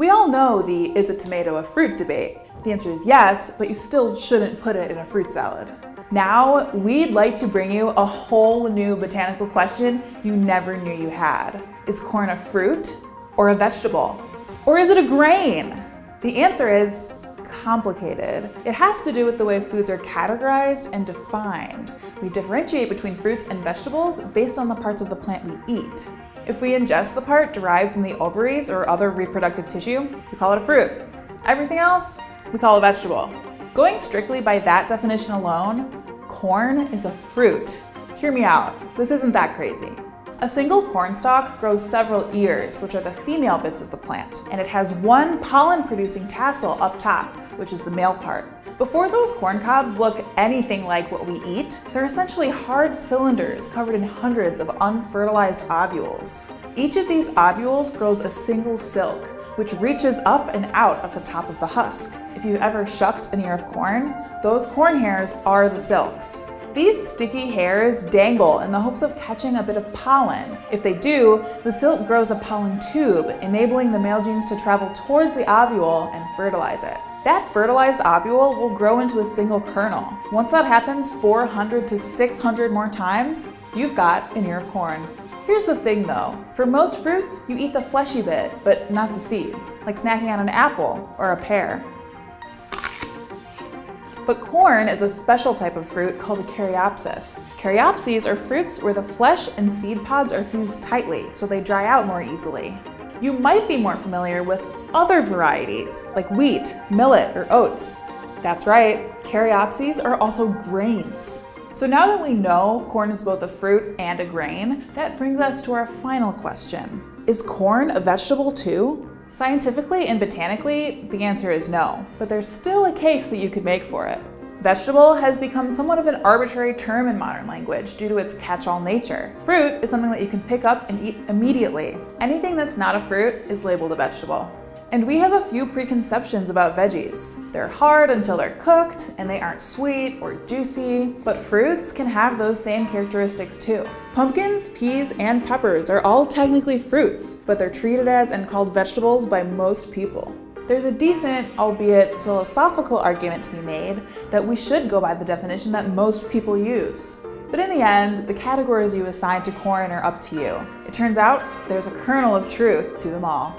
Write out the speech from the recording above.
We all know the is a tomato a fruit debate. The answer is yes, but you still shouldn't put it in a fruit salad. Now, we'd like to bring you a whole new botanical question you never knew you had. Is corn a fruit or a vegetable? Or is it a grain? The answer is complicated. It has to do with the way foods are categorized and defined. We differentiate between fruits and vegetables based on the parts of the plant we eat. If we ingest the part derived from the ovaries or other reproductive tissue, we call it a fruit. Everything else, we call a vegetable. Going strictly by that definition alone, corn is a fruit. Hear me out, this isn't that crazy. A single corn stalk grows several ears, which are the female bits of the plant, and it has one pollen-producing tassel up top, which is the male part. Before those corn cobs look anything like what we eat, they're essentially hard cylinders covered in hundreds of unfertilized ovules. Each of these ovules grows a single silk, which reaches up and out of the top of the husk. If you've ever shucked an ear of corn, those corn hairs are the silks. These sticky hairs dangle in the hopes of catching a bit of pollen. If they do, the silk grows a pollen tube, enabling the male genes to travel towards the ovule and fertilize it. That fertilized ovule will grow into a single kernel. Once that happens 400 to 600 more times, you've got an ear of corn. Here's the thing though, for most fruits, you eat the fleshy bit, but not the seeds, like snacking on an apple or a pear. But corn is a special type of fruit called a caryopsis. Caryopses are fruits where the flesh and seed pods are fused tightly, so they dry out more easily. You might be more familiar with other varieties, like wheat, millet, or oats. That's right, caryopses are also grains. So now that we know corn is both a fruit and a grain, that brings us to our final question. Is corn a vegetable too? Scientifically and botanically, the answer is no, but there's still a case that you could make for it. Vegetable has become somewhat of an arbitrary term in modern language due to its catch-all nature. Fruit is something that you can pick up and eat immediately. Anything that's not a fruit is labeled a vegetable. And we have a few preconceptions about veggies. They're hard until they're cooked, and they aren't sweet or juicy, but fruits can have those same characteristics too. Pumpkins, peas, and peppers are all technically fruits, but they're treated as and called vegetables by most people. There's a decent, albeit philosophical argument to be made that we should go by the definition that most people use. But in the end, the categories you assign to corn are up to you. It turns out there's a kernel of truth to them all.